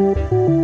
Música